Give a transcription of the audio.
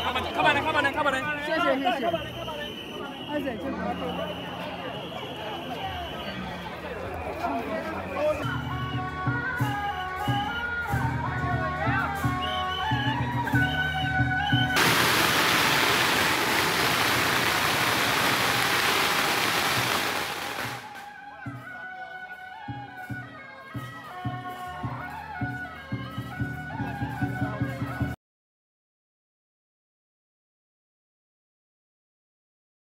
看吧，来看吧，来看吧，来。谢谢谢谢。二姐，就不。